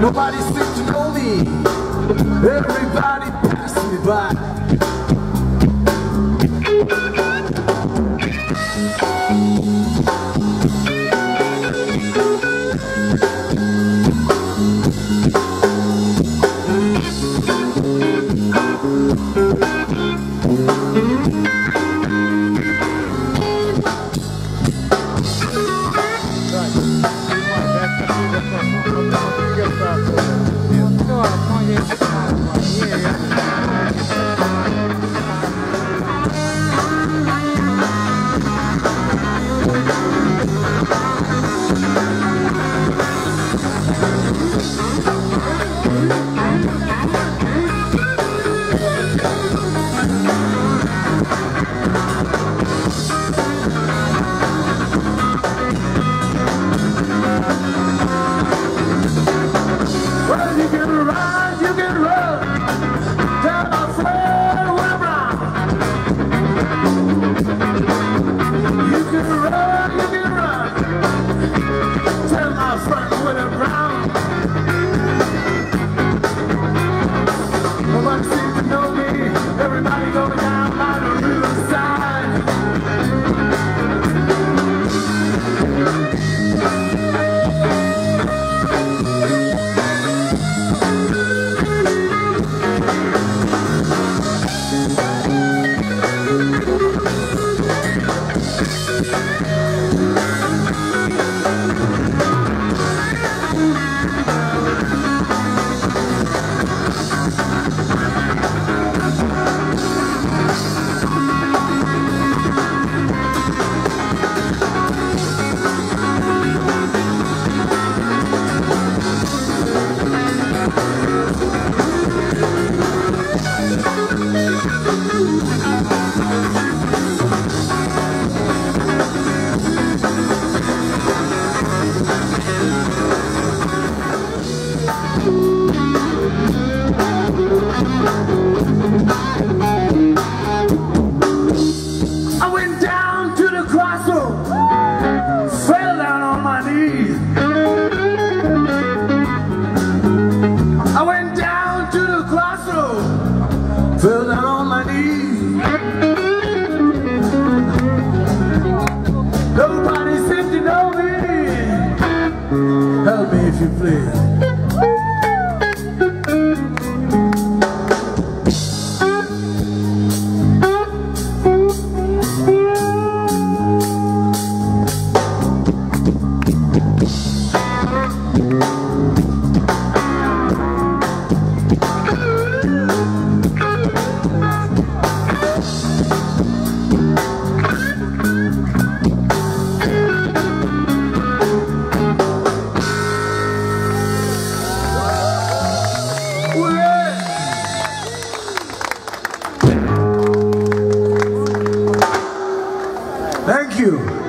Nobody seems to know me. Everybody passed me by. my soul. Fell down like you.